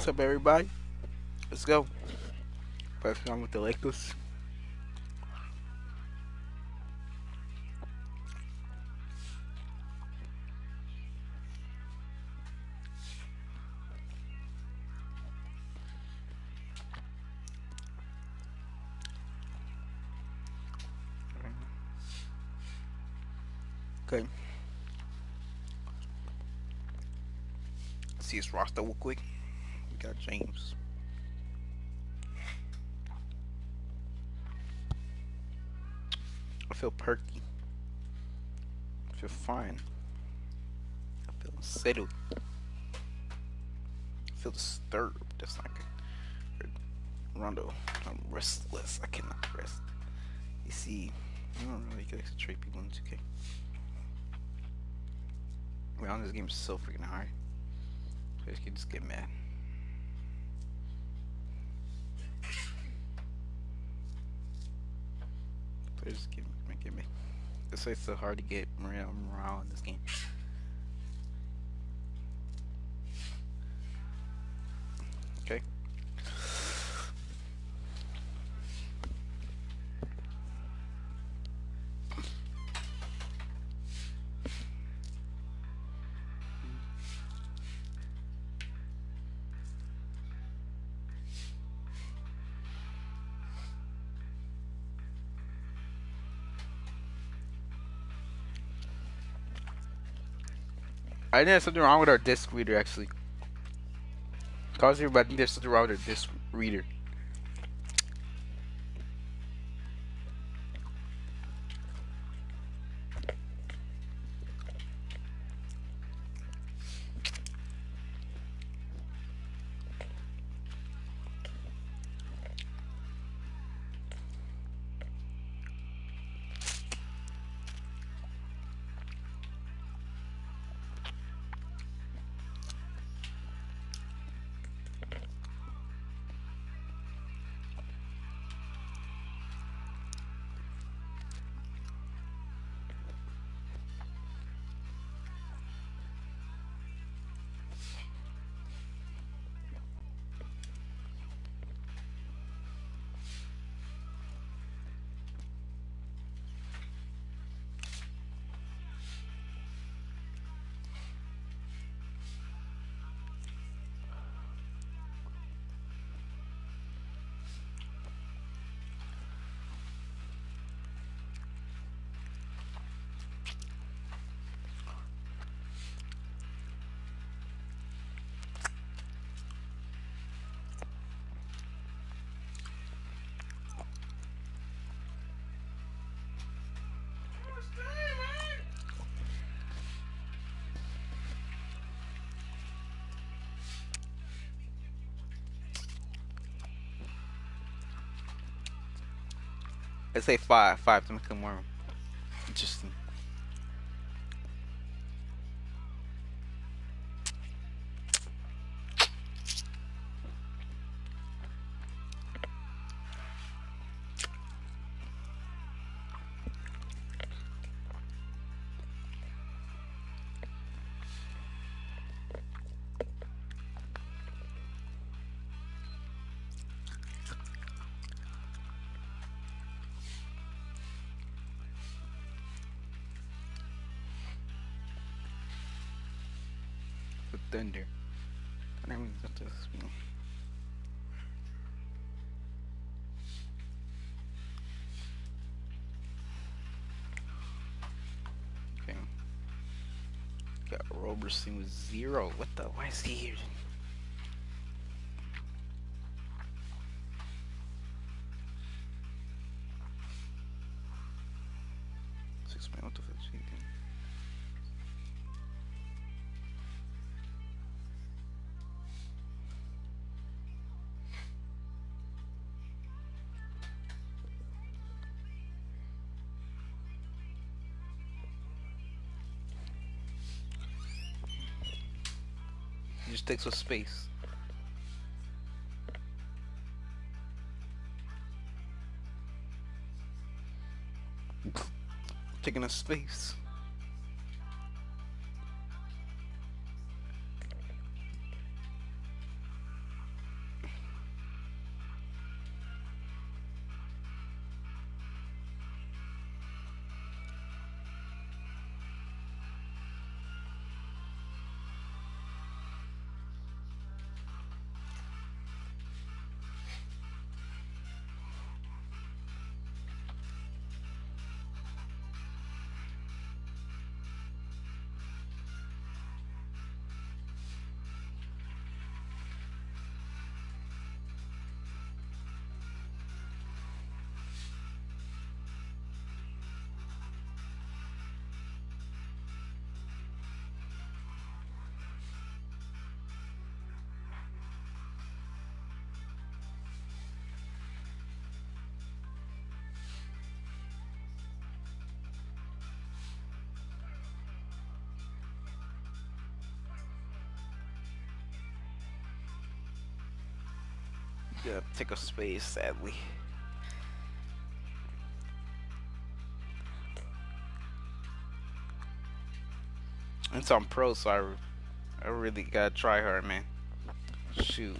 What's up, everybody? Let's go. First round with the Lakers. Okay. See his roster real quick. I feel perky. I feel fine. I feel settled. I feel disturbed. That's good. Rondo, I'm restless. I cannot rest. You see, I don't really get to trade people in 2K. Man, this game is so freaking hard. Players can just get mad. Players get get me. That's why it's so hard to get morale in this game. Okay. I think there's something wrong with our disc reader actually. Cause everybody, think there's something wrong with our disc reader. Let's say five, five to make it more interesting. Got Roberson with zero. What the? Why is he here? Takes up space. Taking up space. Yeah, take a space, sadly. It's on pro, so I, I really gotta try hard, man. Shoot.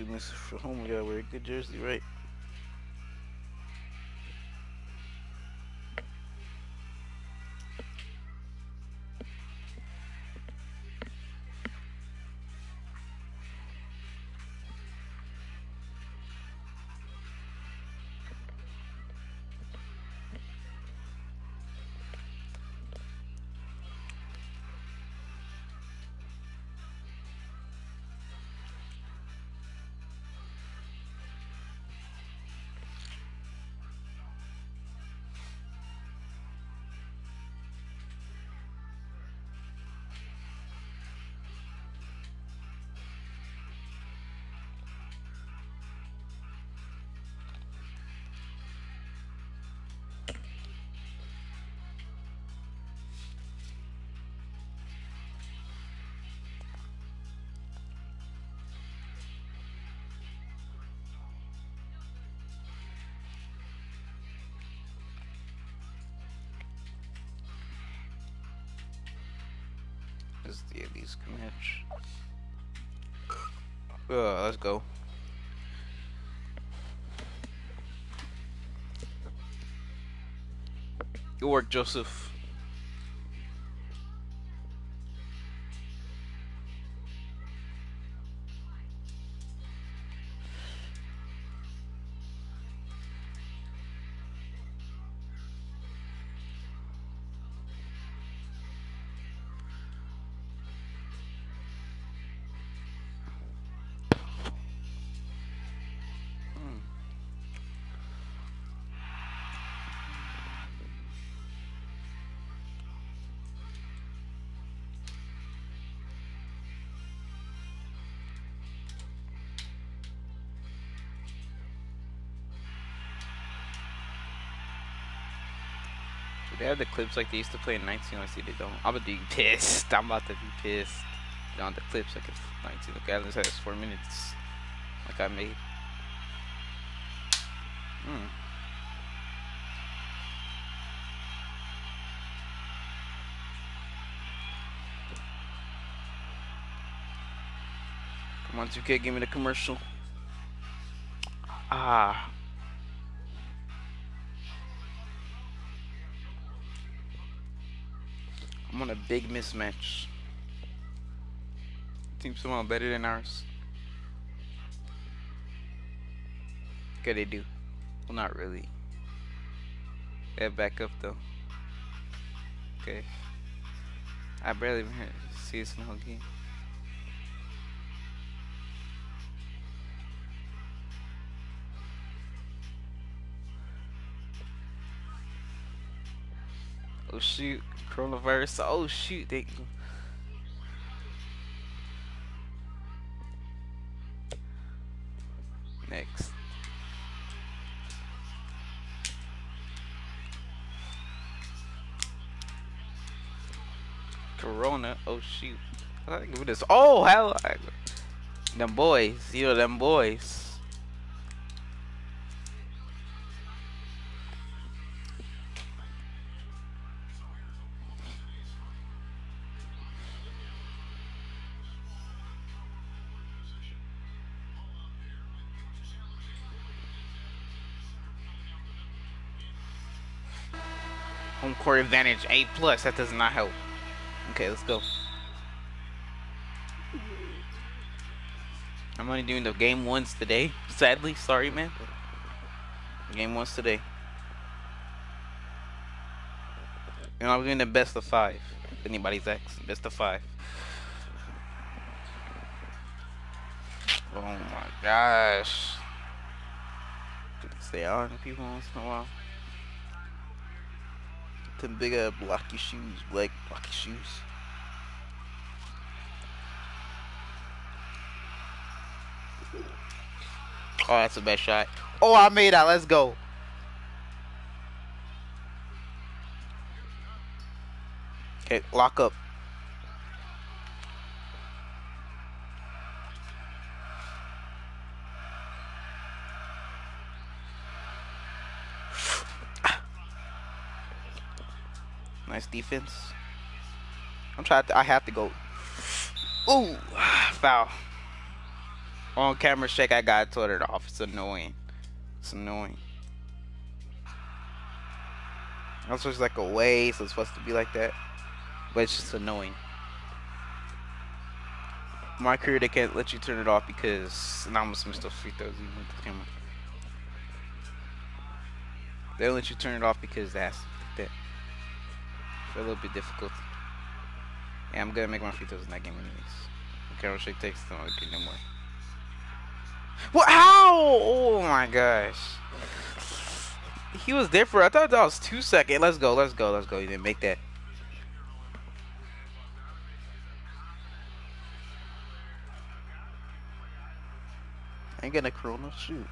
Shooting this for home, we gotta wear a good jersey, right? Uh, let's go. Good work, Joseph. They have the clips like they used to play in 19. I see they don't. I'm about to be pissed. I'm about to be pissed. They on the clips like it's 19. Okay, least has four minutes. Like I made. Hmm. Come on, 2K, give me the commercial. Ah. Big mismatch. Team somehow better than ours. Okay, they do. Well, not really. They have backup though. Okay. I barely even see this in the whole game. Shoot, coronavirus. Oh shoot, they. Next. Corona. Oh shoot. I think this. Oh hell, them boys. You know them boys. Advantage, A plus. That does not help. Okay, let's go. I'm only doing the game once today. Sadly, sorry, man. Game once today. And I'm doing the best of five. anybody's ex. Best of five. Oh my gosh. Stay on people once in a while. Them big uh, blocky shoes, black blocky shoes. Oh, that's a bad shot. Oh, I made that. Let's go. Okay, lock up. Nice defense. I'm trying to, I have to go. Ooh, foul. On camera shake, I got it to turn it off. It's annoying. It's annoying. That's just like a way, so it's supposed to be like that. But it's just annoying. My career, they can't let you turn it off because and I almost missed those free throws even with the camera. They'll let you turn it off because that's a little bit difficult. Yeah, I'm gonna make my free throws in that game anyways. Camera shake takes them, okay, no more. What? How? Oh my gosh. He was there for, I thought that was two seconds. Let's go, let's go, let's go. You didn't make that. I ain't getting a corona. Shoot.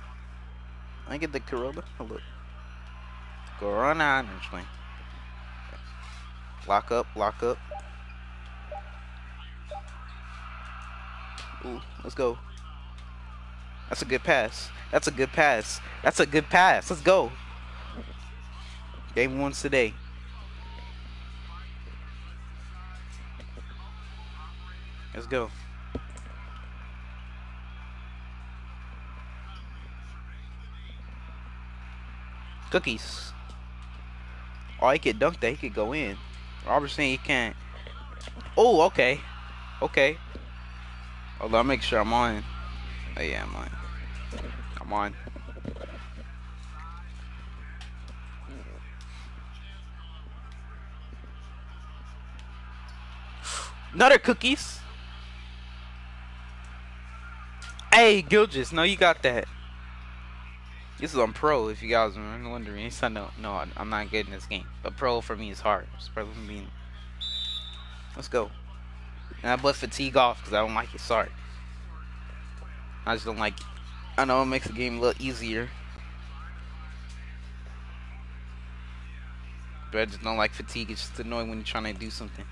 I ain't get the corona. Look. Corona actually. Lock up, lock up. Ooh, let's go. That's a good pass. That's a good pass. That's a good pass. Let's go. Game once today. Let's go. Cookies. Oh, he could dunk that. He could go in. Robertson, he can't. Oh, okay. Okay. Hold on, make sure I'm on. Oh, yeah, I'm on. Come on. Another cookies. Hey, Gilgeous, no, you got that. This is on pro, if you guys are wondering. No, no, I'm not good in this game. But pro for me is hard. It's me. Let's go. And I put fatigue off because I don't like it. Sorry. I just don't like it. I know it makes the game a little easier. But I just don't like fatigue. It's just annoying when you're trying to do something.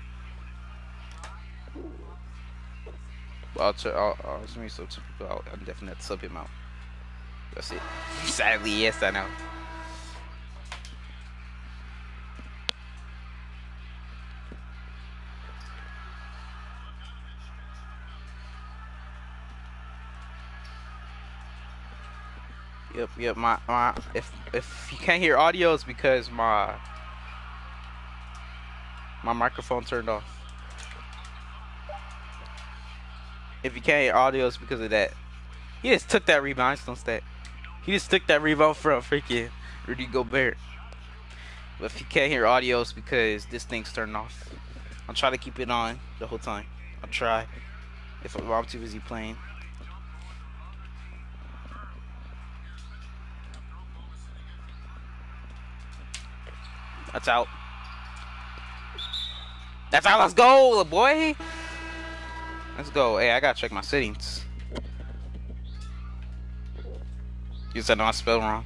I'll, I'll, I'll, I'll, I'll, I'll definitely sub him out. That's it. Sadly, yes, I know. Yep, yep. My, my. If if you can't hear audio, it's because my my microphone turned off. If you can't hear audio, it's because of that. He just took that rebound. Don't stat. He just took that rebound from freaking Rudy Gobert. But if you can't hear audios because this thing's turned off, I'll try to keep it on the whole time. I'll try. If I'm too busy playing. That's out. That's out. Let's go, boy. Let's go. Hey, I gotta check my settings. You said I spelled wrong.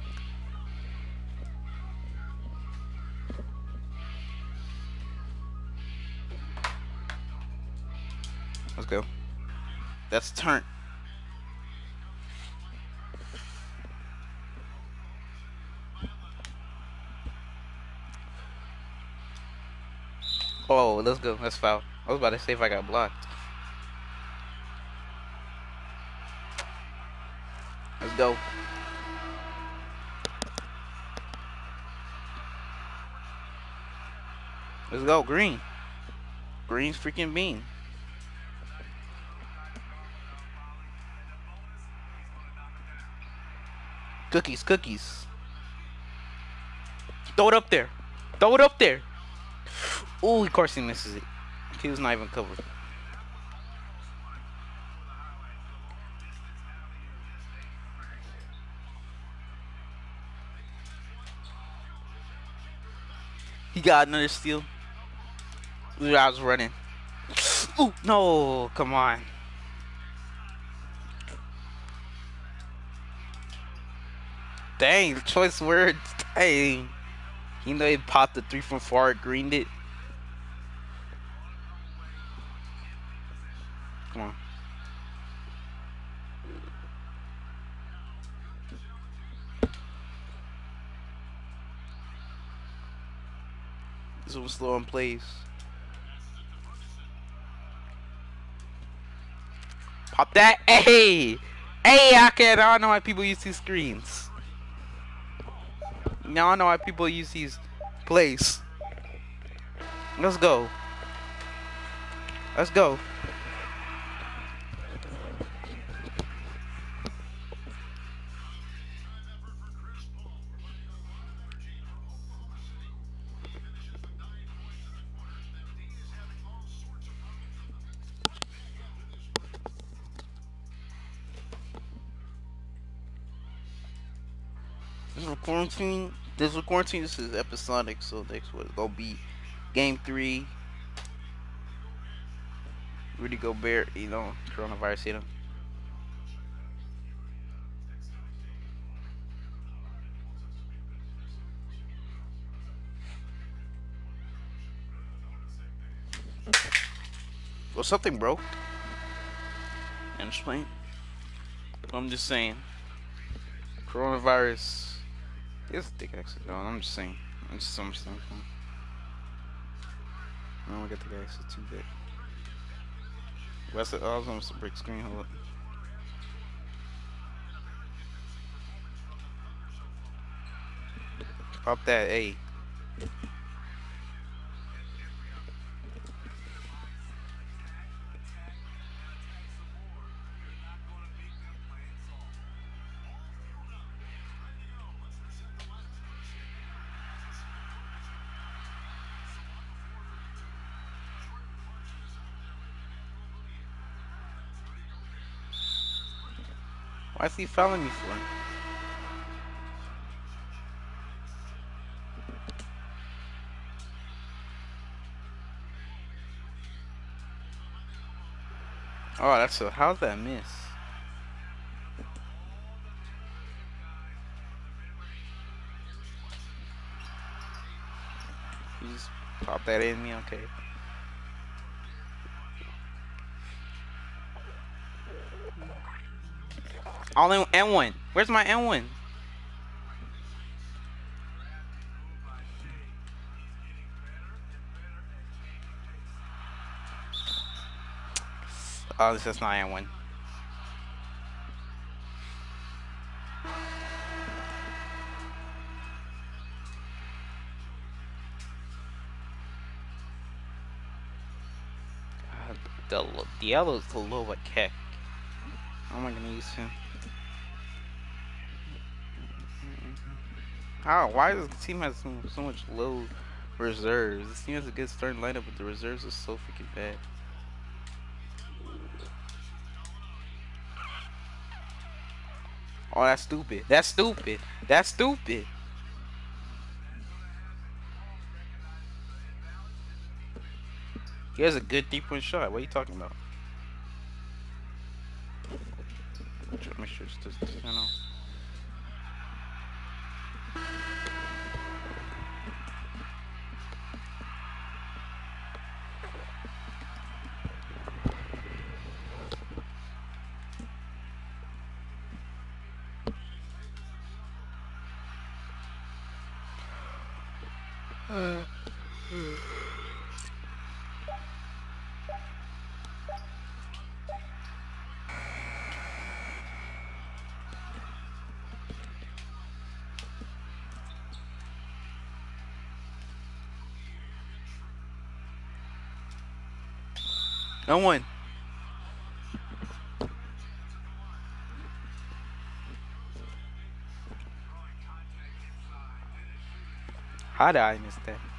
Let's go. That's turn. Oh, let's go. Let's foul. I was about to say if I got blocked. Let's go. Let's go, green. Green's freaking bean. Cookies, cookies. Throw it up there. Throw it up there. Ooh, of course he misses it. He was not even covered. He got another steal. I was running. Ooh, no, come on. Dang, choice words. Dang. You know he popped the three from far, greened it. Come on. This one slow in place. That. Hey! Hey, I can't. I don't know why people use these screens. Now I know why people use these plays. Let's go. Let's go. This is quarantine. This is episodic, so next one gonna be game three. Rudy Gobert, you know, coronavirus hit him. Well, something broke. And explain. I'm just saying. Coronavirus. It's a dick accident. No, I'm just saying. I'm just so much thing. I don't get the. It's too big. What's it? Oh, I was almost a break screen. Hold up. Pop that, A. Why is he following me for? Oh, that's a how's that miss? You just pop that in me, okay. All in N1. Where's my N1? Oh, this is not N1. God, the Diablo's the lower kick. How am I gonna use him? How? Why does the team have so, so much low reserves? This team has a good starting lineup, but the reserves are so freaking bad. Oh, that's stupid. That's stupid. That's stupid. He has a good three-point shot. What are you talking about? Make sure it's just, you know. No one. How did I miss that?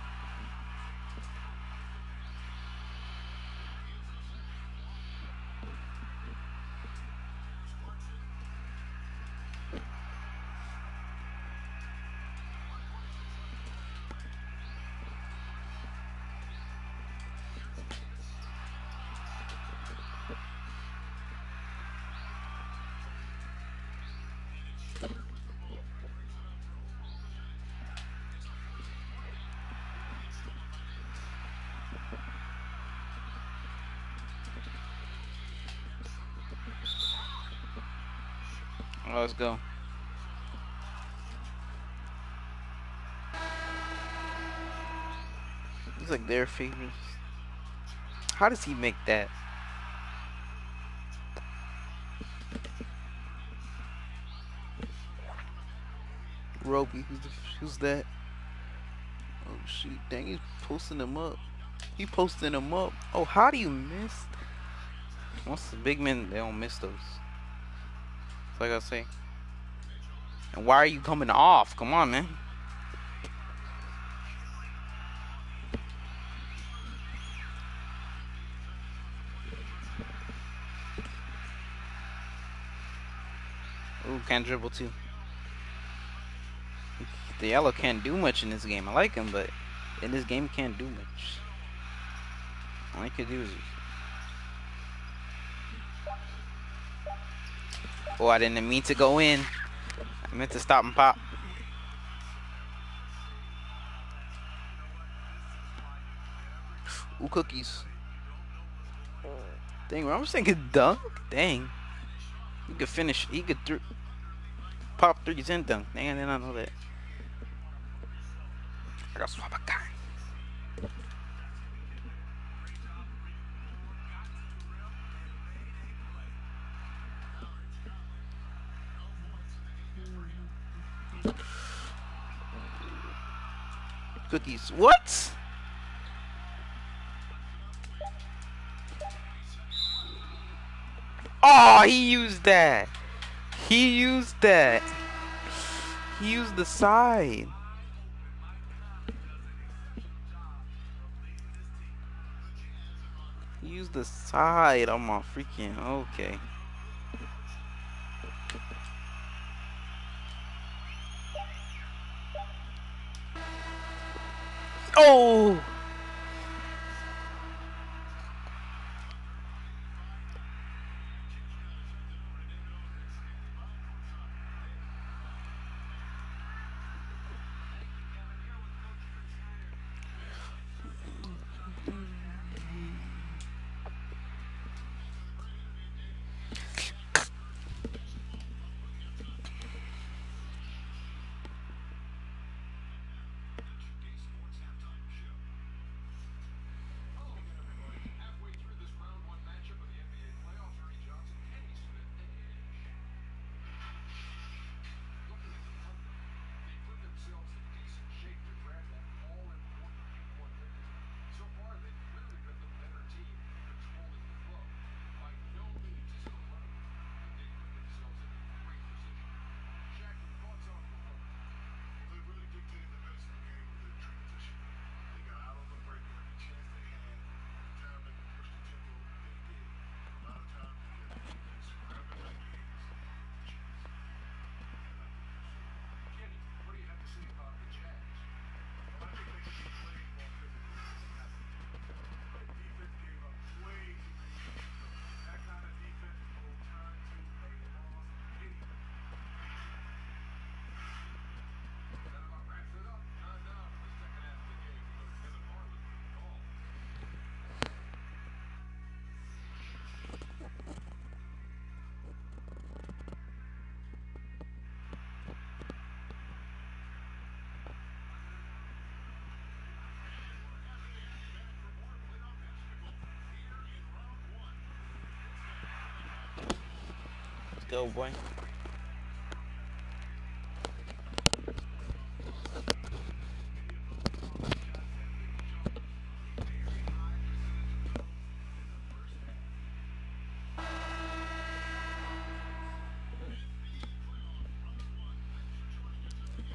Let's go. He's like their favorites. How does he make that? Roby, who's, the, who's that? Oh shoot, dang, he's posting them up. He posting them up. Oh, how do you miss? Once the big men, they don't miss those. Like I say. And why are you coming off? Come on, man. Ooh, can't dribble too. The yellow can't do much in this game. I like him, but in this game can't do much. All he could do is. Oh, I didn't mean to go in. I meant to stop and pop. Ooh, cookies. Dang, I'm thinking dunk. Dang. He could finish. He could th pop threes and dunk. Dang, I did not know that. I got swap a guy. Cookies. What? Oh, he used that. He used that. He used the side. Use the side on my freaking okay. Oh! Go, boy.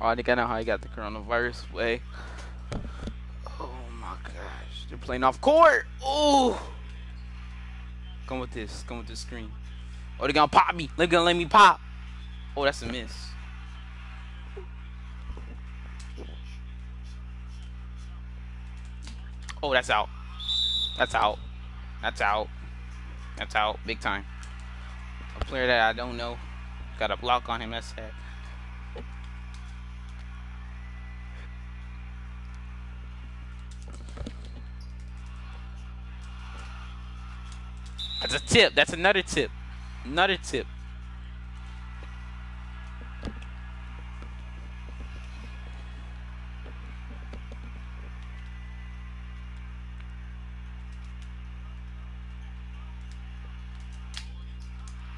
I think I know how I got the coronavirus way. Oh my gosh. They're playing off court. Oh. Come with this. Come with this screen. Oh, they're gonna pop me. They're gonna let me pop. Oh, that's a miss. Oh, that's out. That's out. That's out. That's out. Big time. A player that I don't know. Got a block on him. That's sad. That's a tip. That's another tip. Not a tip.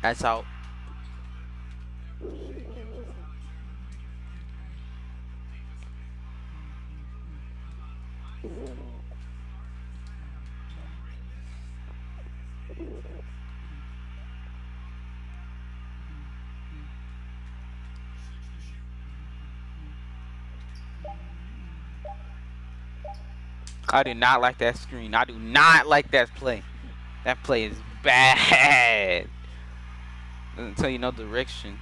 That's out. I do not like that screen. I do not like that play. That play is bad. Doesn't tell you no direction.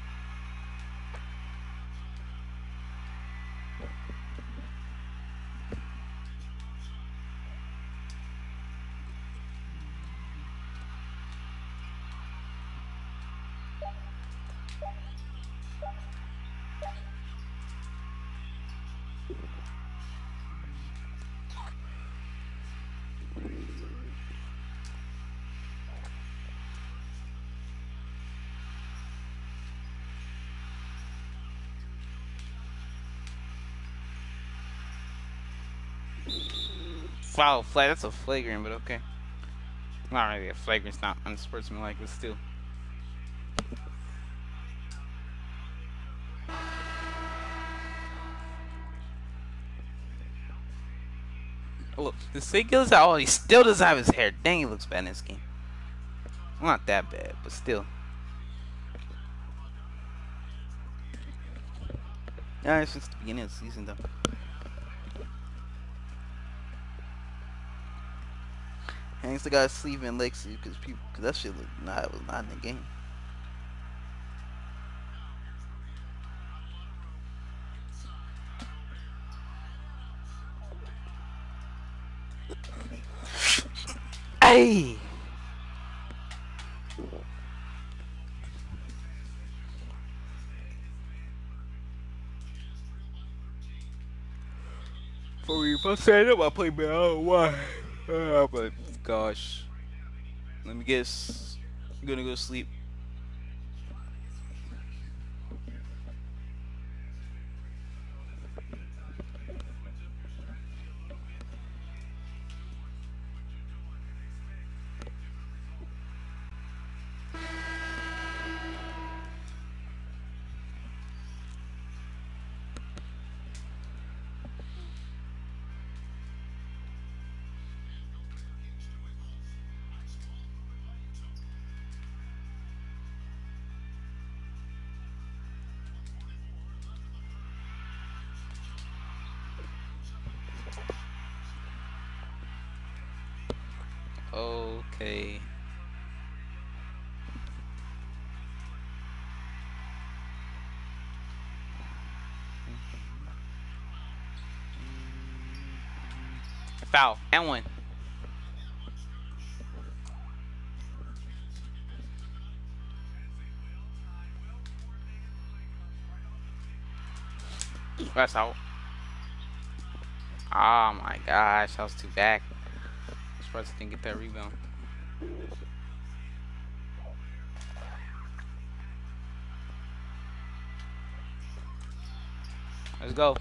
Foul flag. That's a flagrant, but okay. Not really a flagrant. It's not unsportsmanlike, but still. Look, the Seagulls, oh, he still doesn't have his hair. Dang, he looks bad in this game. Not that bad, but still. Yeah, since the beginning of the season, though. Thanks to guys sleeping Lexi because people, cause that shit look not it was not in the game. hey. For me, if I stand up, I play man. I don't know why. Uh, but gosh. Let me guess. I'm gonna go sleep. Okay. Foul. And one. That's out. Oh my gosh, that was too back. Surprised I didn't get that rebound. Let's go.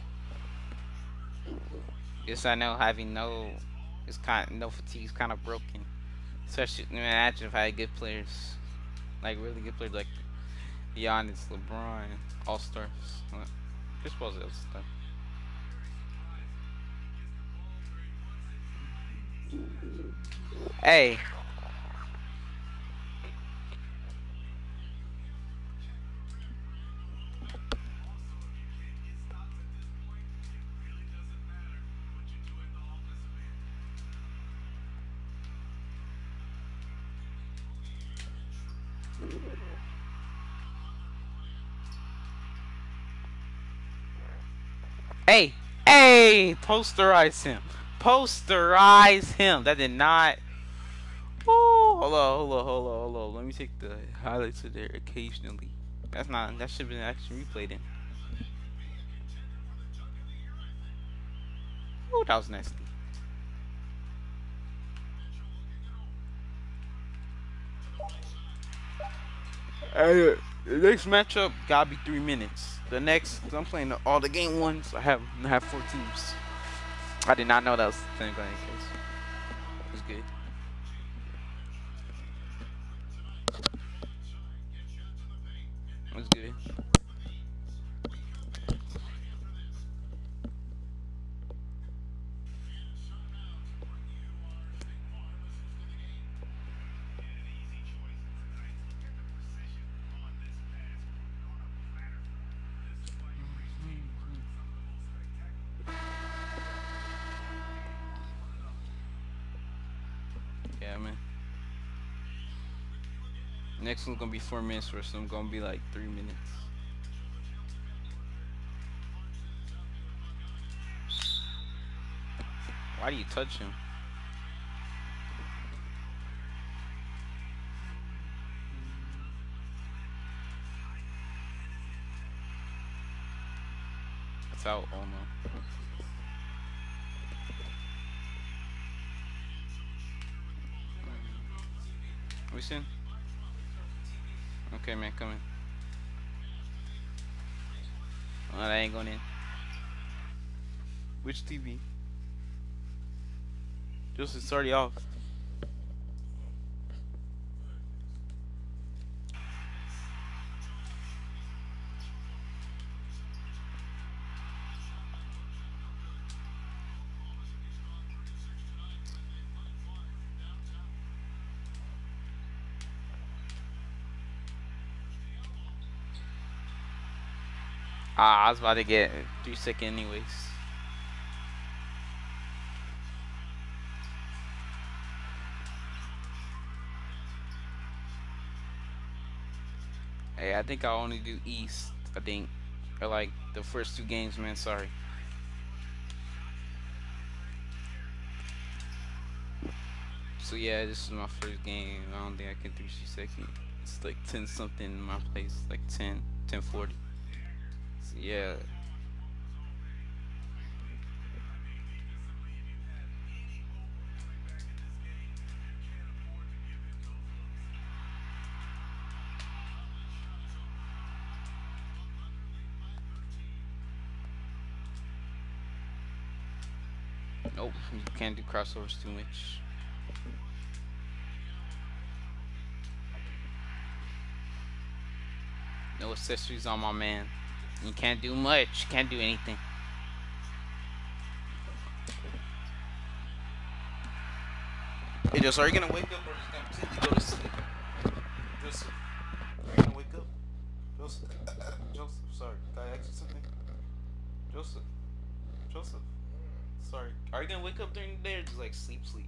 Yes, I know having no, it's kind of, no fatigue is kind of broken. Especially, imagine if I had good players, like really good players like Giannis, LeBron, All Stars. Just pause it stuff. Hey. Hey, hey, posterize him. Posterize him. That did not. Oh, hold on, hold on, hold on, hold on. Let me take the highlights of there occasionally. That's not. That should have been action replayed in. Oh, that was nasty. Hey, the next matchup gotta be three minutes the next, I'm playing all the game ones. I have I have four teams. I did not know that was the thing. It was good. Next one's gonna be four minutes, or some gonna be like three minutes. Why do you touch him? It's out. Oh no. We seen? Okay, man, come in. Oh, that ain't going in. Which TV? Just it's already off. Ah, I was about to get three second anyways. Hey, I think I only do East. I think, or like the first two games, man. Sorry. So yeah, this is my first game. I don't think I can 3 second. It's like 10 something in my place, like 10, 1040. Yeah. Nope, you can't do crossovers too much. No accessories on my man. You can't do much. You can't do anything. Hey, Joseph, are you gonna wake up or just gonna completely go to sleep? Joseph, are you gonna wake up? Joseph, Joseph, sorry, can I ask you something? Joseph, Joseph, sorry, are you gonna wake up during the day or just like sleep, sleep?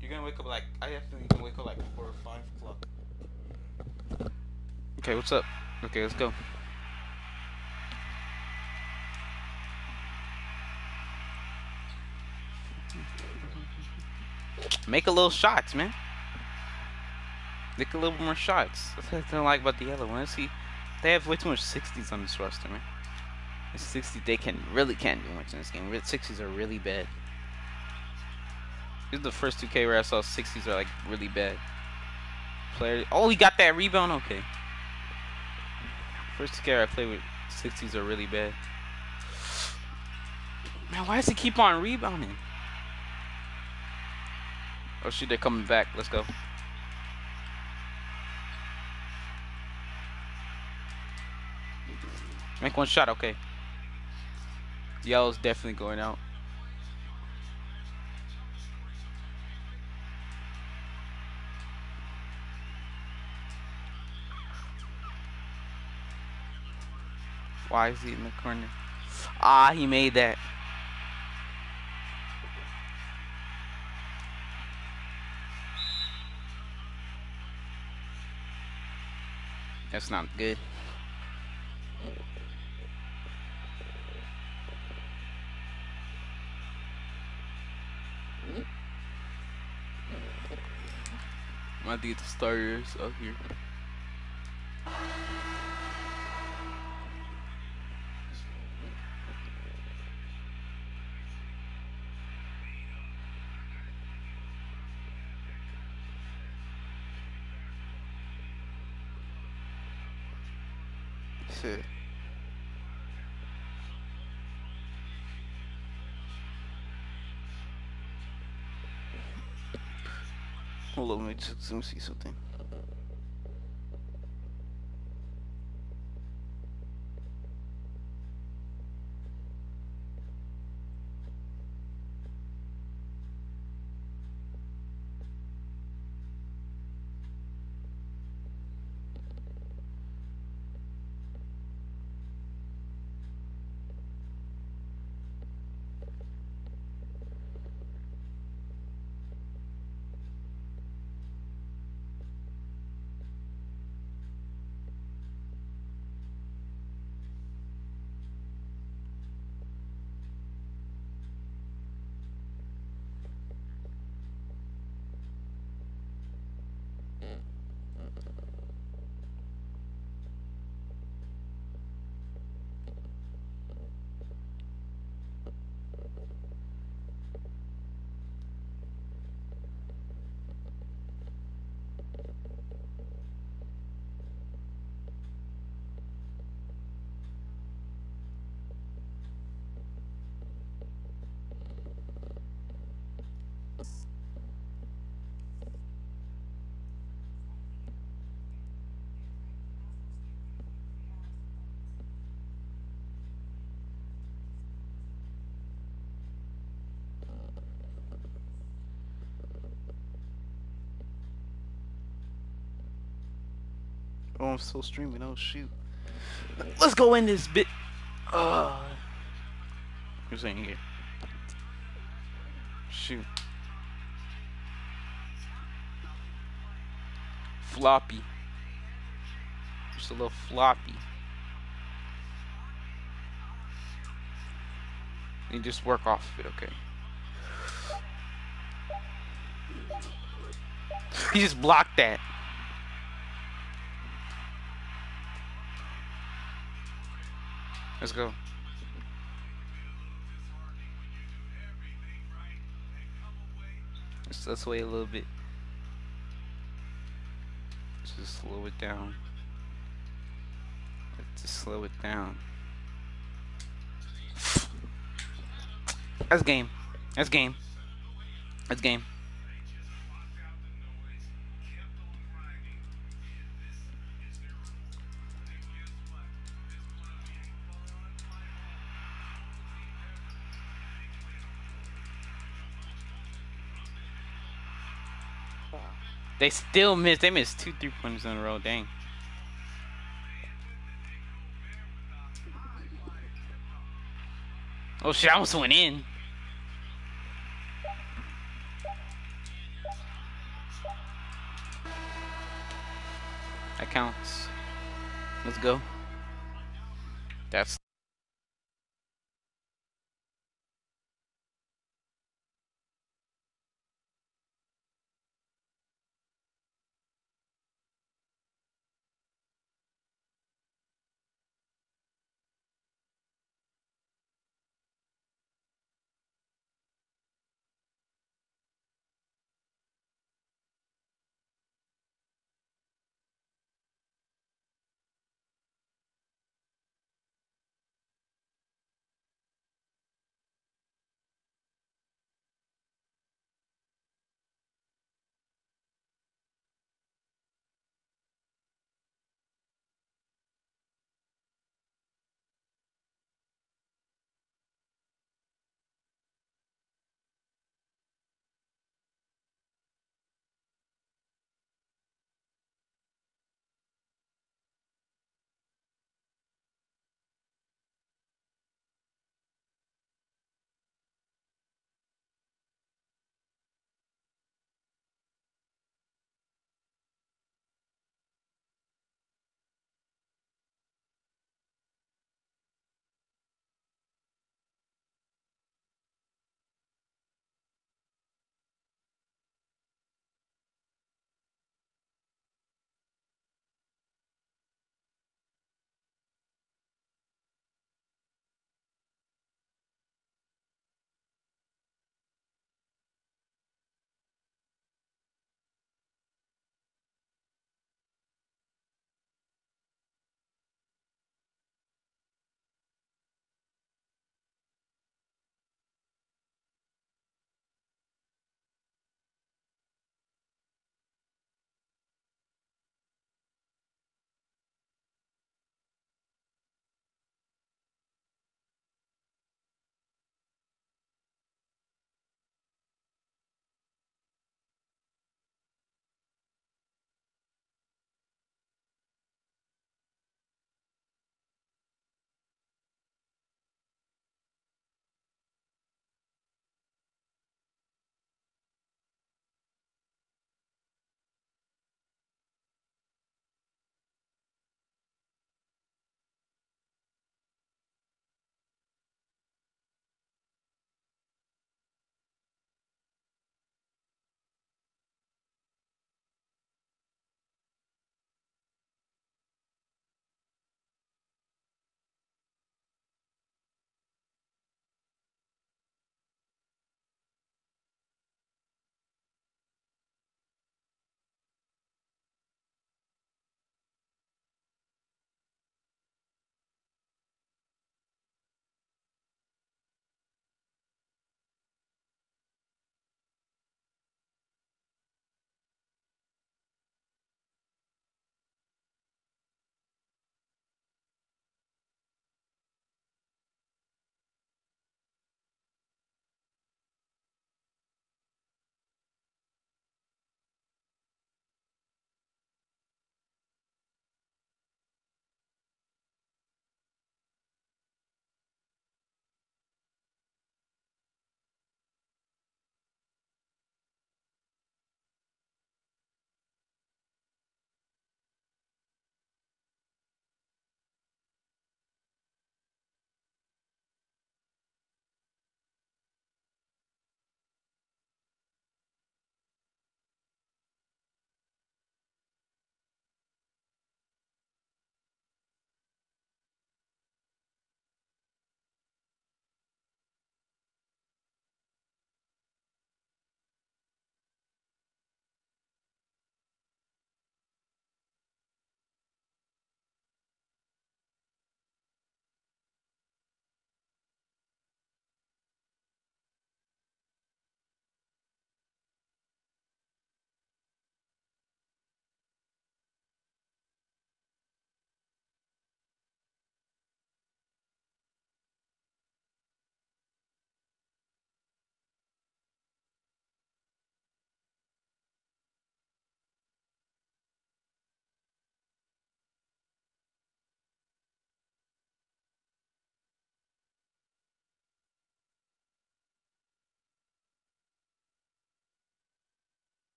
You're gonna wake up like I have to. You can wake up like four or five o'clock. Okay, what's up? Okay, let's go. Make a little shots, man. Make a little more shots. That's what I don't like about the other one. See, they have way too much 60s on this roster, man. The 60, they can really can't do much in this game. 60s are really bad. This is the first 2K where I saw 60s are like really bad. Player, oh, he got that rebound. Okay. First 2K I played with 60s are really bad. Man, why does he keep on rebounding? Oh shoot, they're coming back. Let's go. Make one shot, okay. Yellow's definitely going out. Why is he in the corner? Ah, he made that. That's not good. I get the starters up here. Hold on, let me let me see something. Oh, I'm still streaming. Oh shoot. Let's go in this bit. Uh, you're saying here. Shoot. Floppy. Just a little floppy. You just work off of it, okay? He just blocked that. Let's go. Let's, let's wait a little bit. Just slow it down. Just slow it down. That's game. That's game. That's game. They still missed. They missed two three pointers in a row. Dang. Oh shit! I almost went in. That counts. Let's go. That's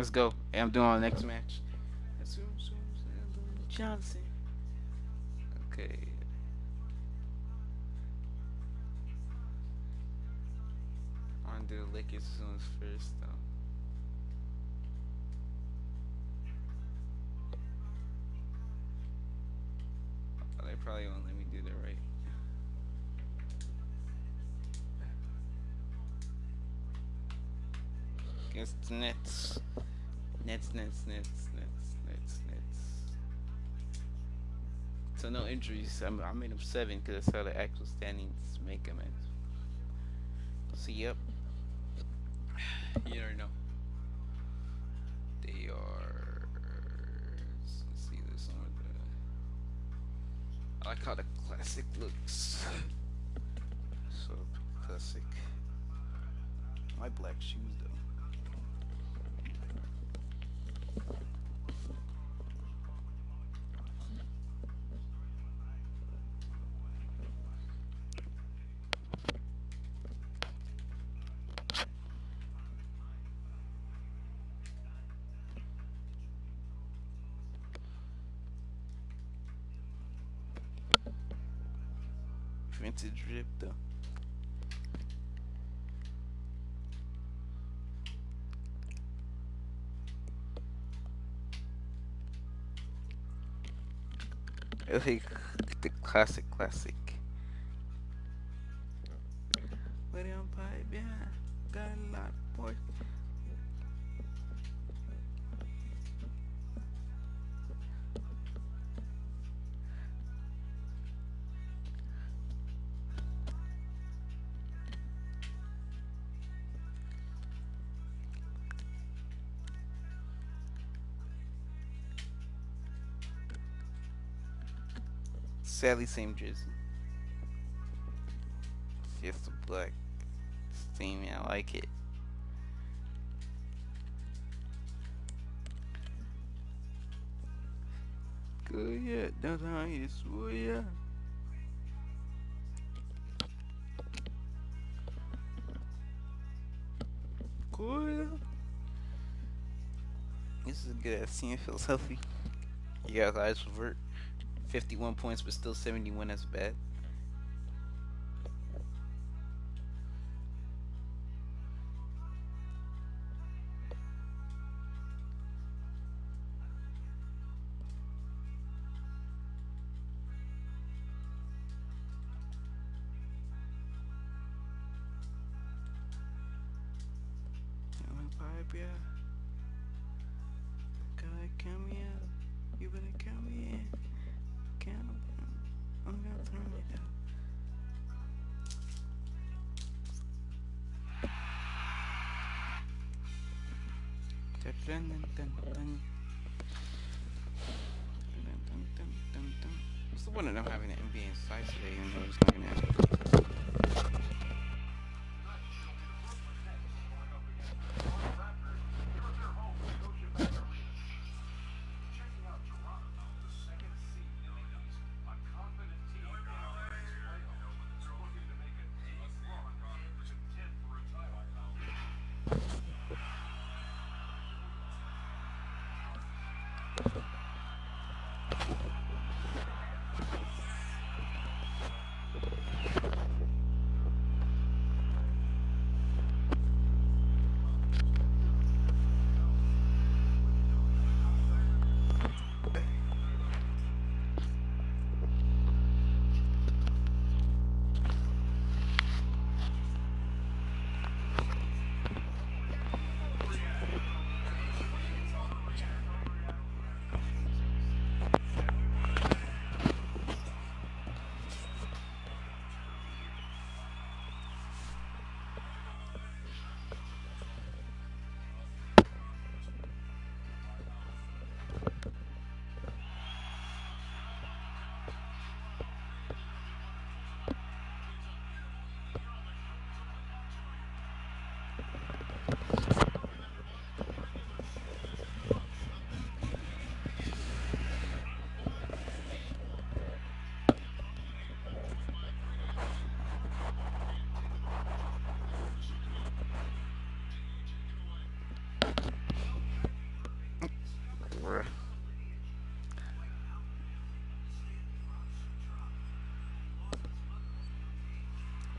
Let's go. Hey, I'm doing our next match. Johnson. Okay. I want to do the Lakers Suns first, though. Oh, they probably won't let me Against the Nets. Nets, Nets, Nets, Nets, Nets, Nets. So no injuries. I'm, I made them seven because that's how the actual standings make them. See, yep. You never know. They are. Let's see this one. The, I like how the classic looks. So classic. My black shoes though. Vintage drip though. The classic, classic. Sadly, same jersey. Just a black steamy. I like it. Good, yeah. That's how you swear, yeah. Cool. This is good at seeing feels healthy. You guys eyes revert. 51 points, but still 71 That's bad.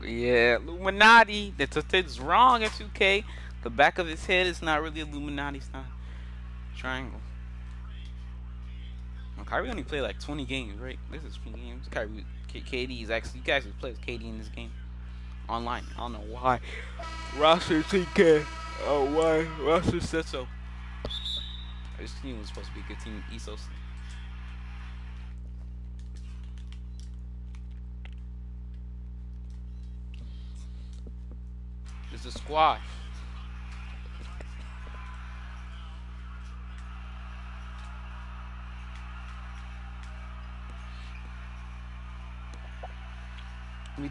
Yeah, Illuminati. That's what's wrong at 2K. The back of his head is not really Illuminati. It's not triangle. Well, Kyrie only played like 20 games, right? This is 20 games. Kyrie, KD is actually you guys play with KD in this game online. I don't know why. Roster 2K. Oh, why? Roster said so. This team was supposed to be a good team. Esos. It's a squad.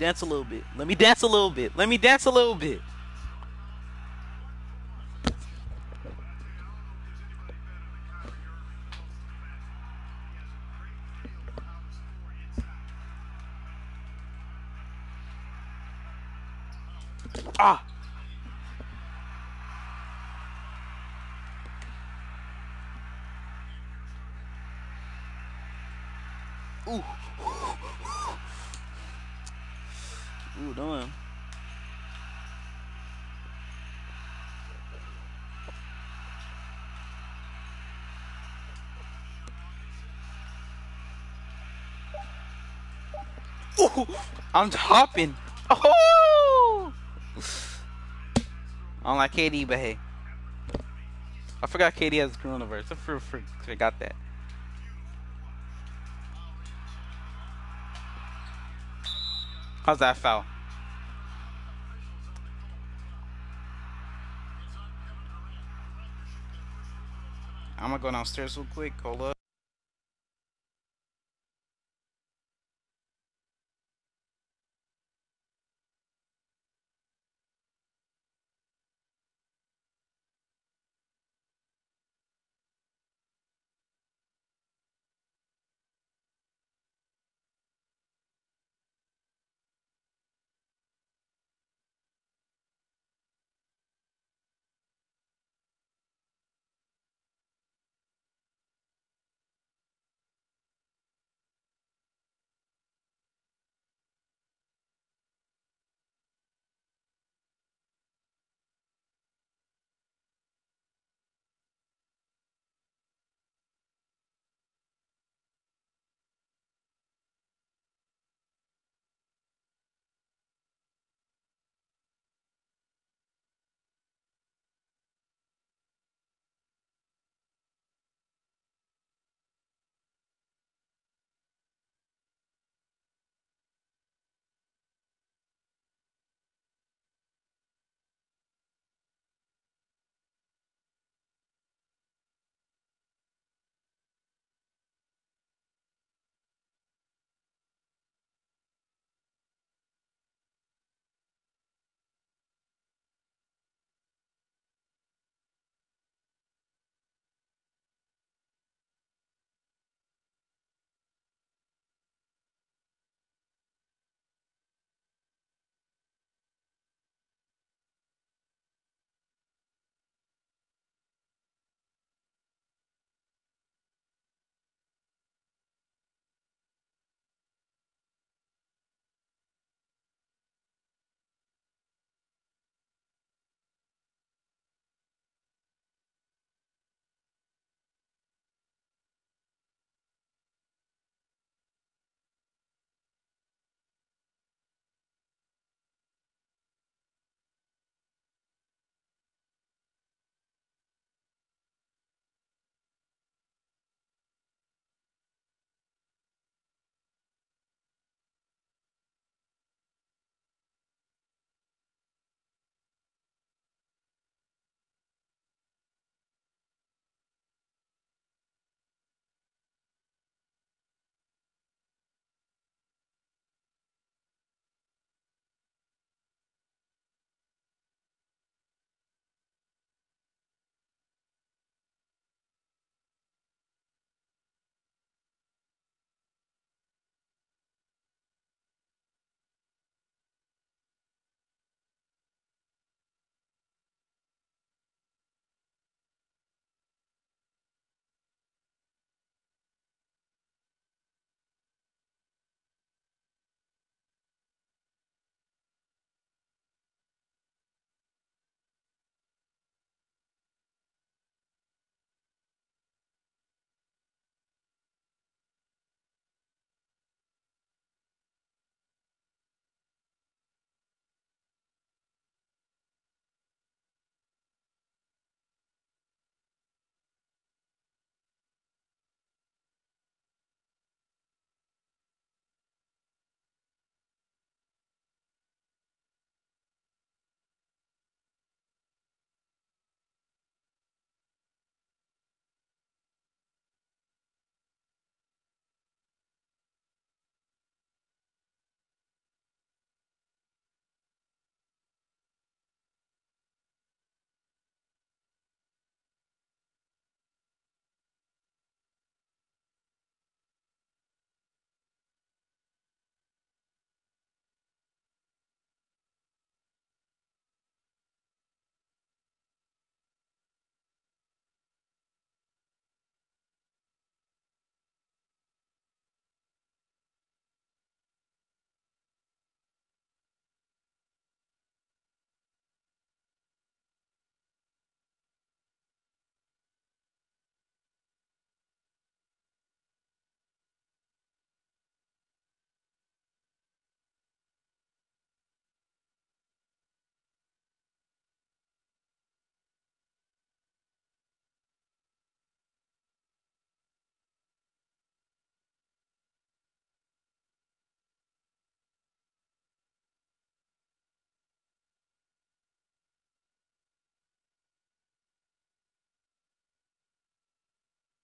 Dance a little bit. Let me dance a little bit. Let me dance a little bit. I'm hopping. Oh! I don't like KD, but hey. I forgot KD has coronavirus. I for, for, forgot that. How's that foul? I'm gonna go downstairs real quick. Hold up.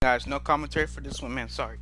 Guys, no commentary for this one, man. Sorry.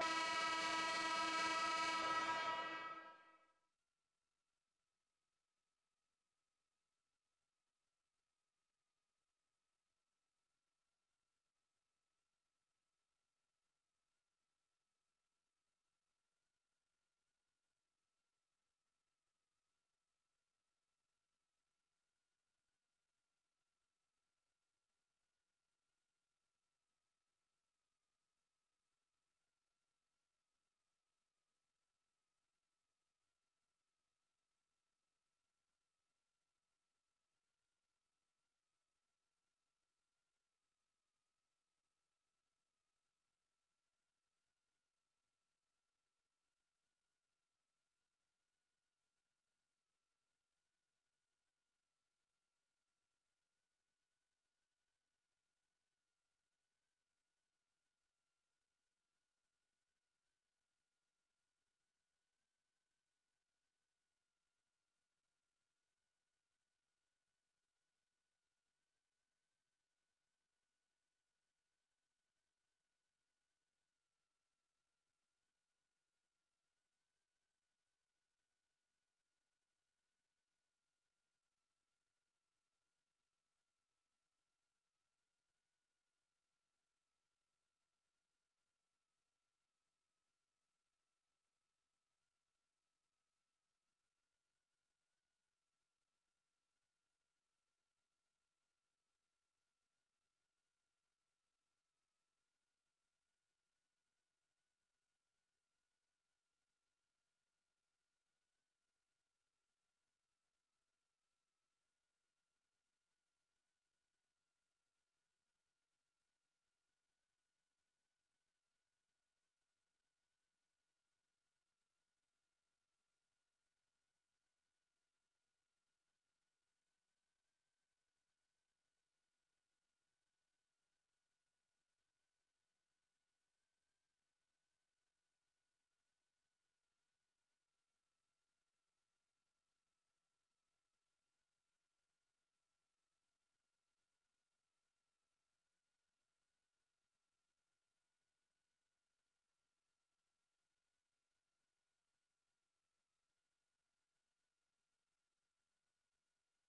you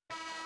you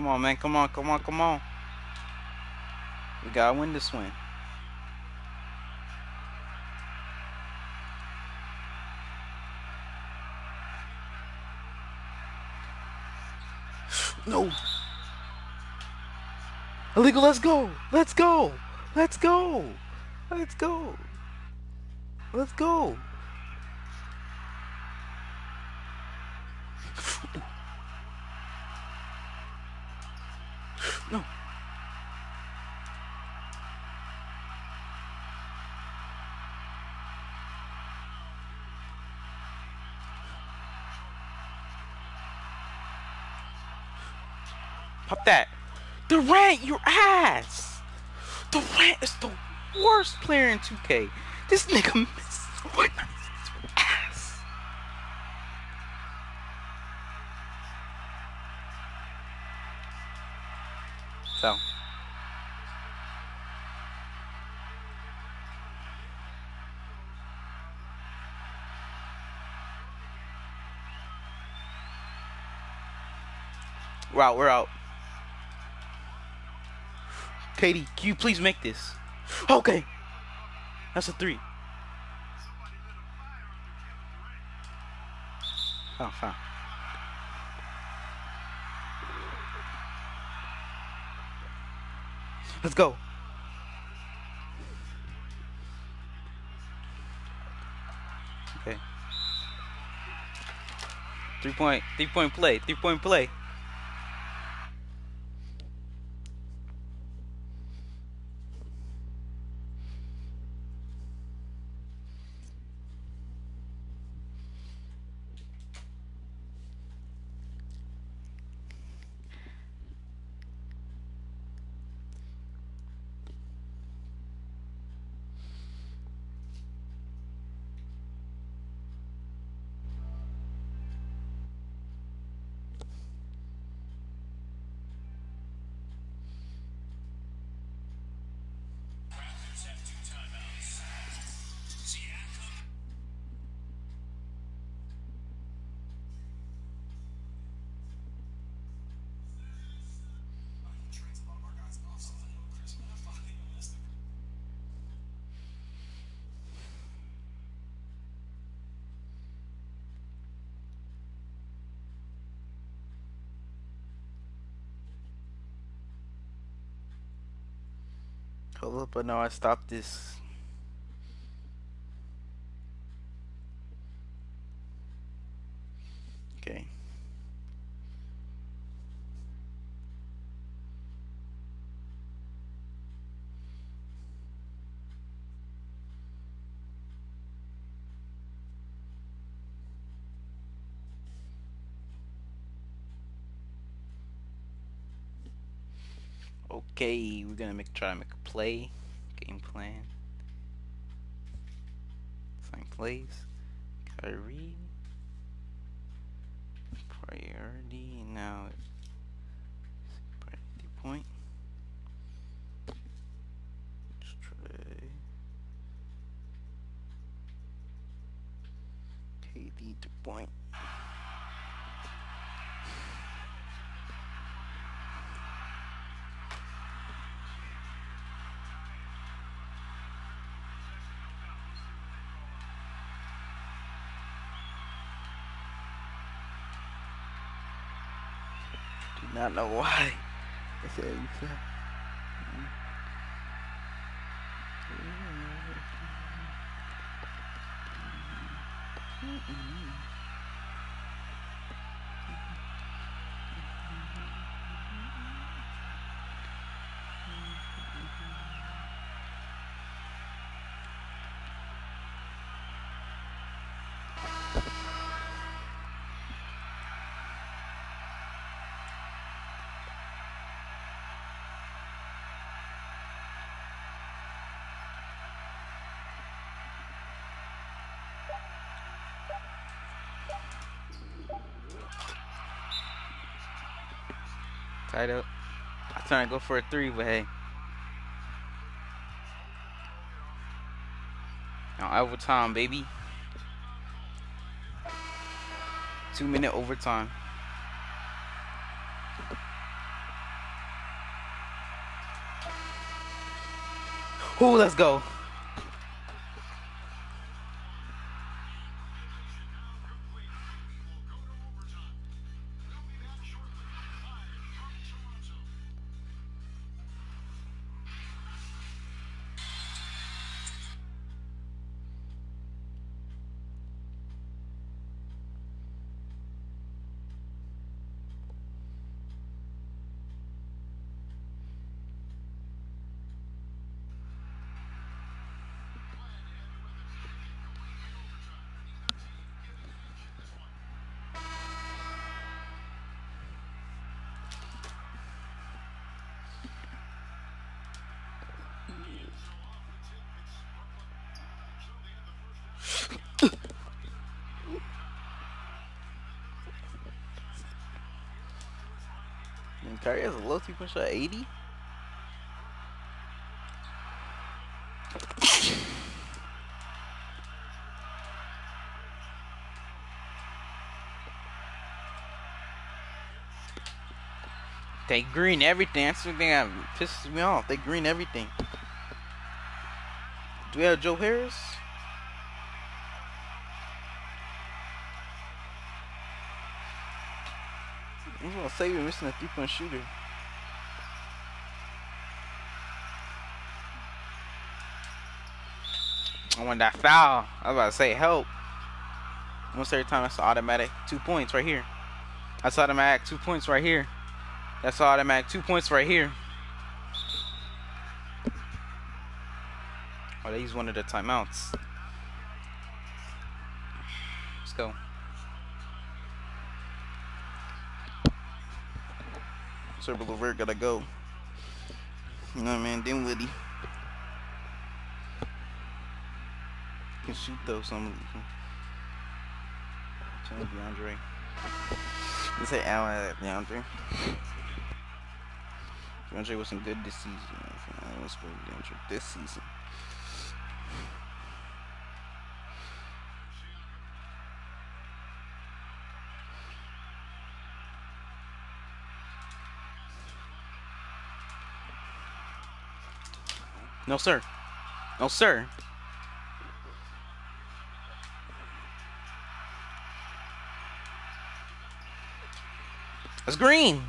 Come on, man. Come on, come on, come on. We gotta win this one. No. Illegal, let's go. Let's go. Let's go. Let's go. Let's go. No. Pop that. Durant, your ass. Durant is the worst player in 2K. This nigga missed So. We're out, we're out. Katie, can you please make this? Okay. That's a three. Oh, fine. Let's go. Okay. Three point, three point play, three point play. But now I stopped this. Okay. Okay, we're gonna make try to make a play. Game plan. Sign plays. Kyrie. Priority now not know why. I said you said. tied up. I trying to go for a three, but hey. Now overtime, baby. Two minute overtime. Ooh, let's go. A low three point shot, 80. They green everything. That's the thing that pisses me off. They green everything. Do we have Joe Harris? I'm gonna say we're missing a three point shooter. I want that foul. I was about to say help. Almost every time that's automatic two points right here. That's automatic two points right here. That's automatic two points right here. Oh, they use one of the timeouts. Let's go. Sir Boulevard gotta go. You know what I mean? Dinwiddie. Can shoot though some Tell DeAndre. You say Alan DeAndre. DeAndre wasn't good this season. I was good DeAndre this season. No, sir. No, sir. It's green.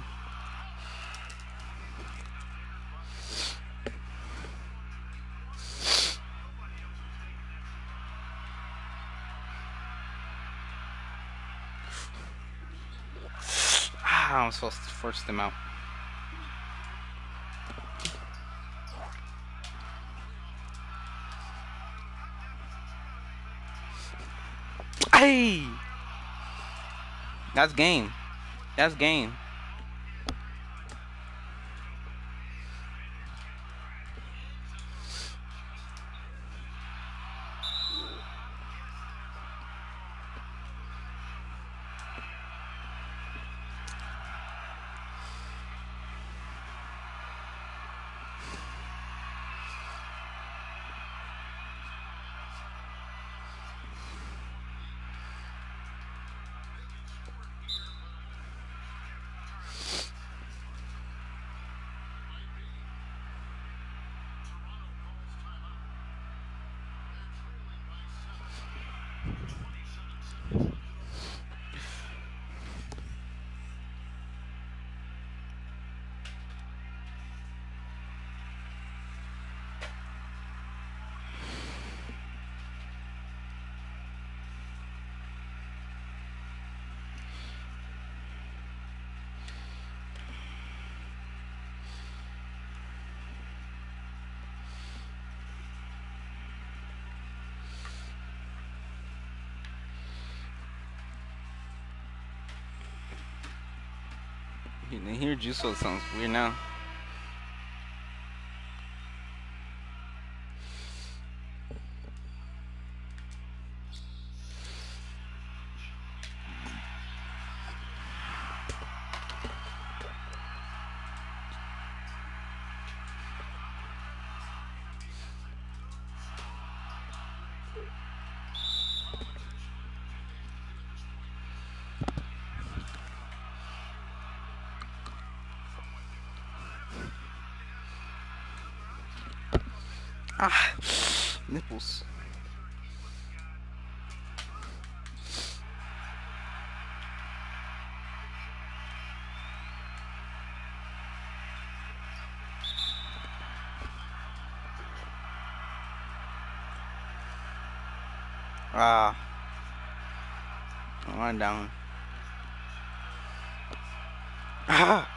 Ah, I'm supposed to force them out. Hey! That's game. That's game. You can hear Juice sounds weird now. Ah, nipples. Ah. One down. Ah.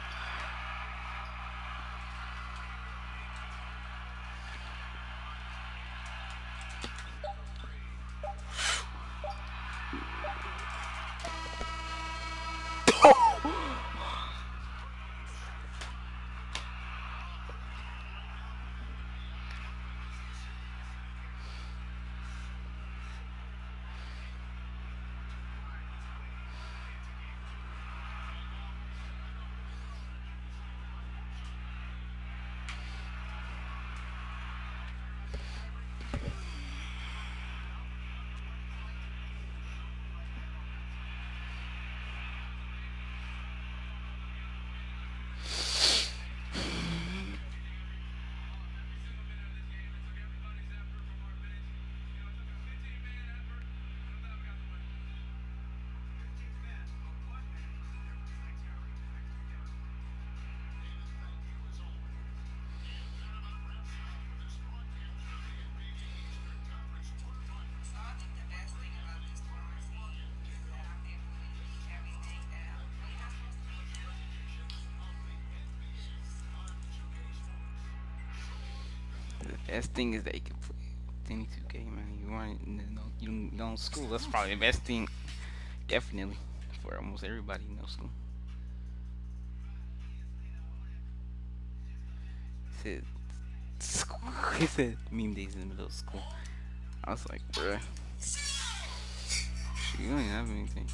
Best thing is that you can play Denny 2K, man. You want know you don't school. That's probably the best thing, definitely, for almost everybody in no school. He said, school. He said meme days in middle school. I was like, bruh, you don't have anything.